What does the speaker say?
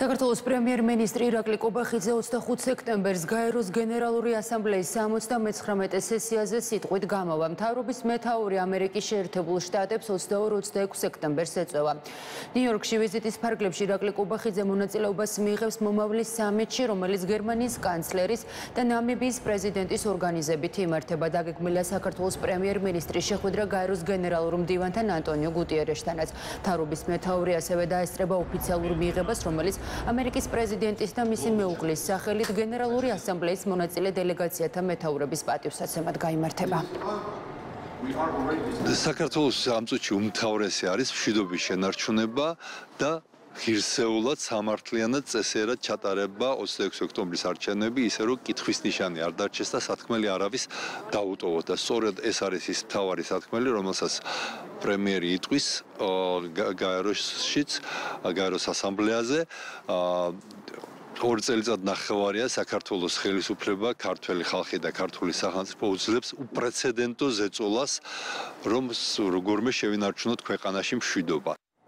საქართველოს პრემიერ-მინისტრი ირაკლი კობახიძე 25 სექტემბერს გაეროს გენერალური ასამბლეის 79 სესიაზე სიტყვით გამოვა. მთავრობის მეთაური ამერიკის შეერთებულ შტატებს 22-26 სექტემბერს ეწევა. ნიუ-იორკში ვიზიტის ფარგლებში ირაკლი კობახიძე მონაწილეობას მიიღებს მომავლის სამიტში, რომელიც გერმანიის კანცლერის და ნამიბიის პრეზიდენტის ორგანიზებით იმართება. დაგეგმილია საქართველოს პრემიერ-მინისტრის შეხვედრა გაეროს გენერალურ მდივანთან ანტონიო გუტიერეშთანაც. მთავრობის მეთაური ასევე დაესწრება ოფიციალურ მიღებას, რომელიც ამერიკის პრეზიდენტის და მისი მეუღლის სახელით გენერალური ასამბლეის მონაწილე დელეგაციათა მეთაურების პატივსაცემად გამართება. საქართველოს ამწუთში უმთავრესი არის მშვიდობის შენარჩუნება და ღირსეულად სამართლიანად წესერად ჩატარება 26 ოქტომბრის არჩევნები, ისე რომ კითხვის ნიშანი არ დარჩეს და სათქმელი არავის დაუტოვოთ და სწორედ ეს არის ის მთავარი სათქმელი, რომელსაც პრემიერი იტყვის გაეროშიც, გაეროს ასამბლეაზე. ორი წელიწად ნახევარია საქართველოს ხელისუფლება, ქართული ხალხი და ქართული სახელმწიფო უძლებს უპრეცედენტო ზეწოლას, რომ როგორმე შევინარჩუნოთ ქვეყანაში მშვიდობა.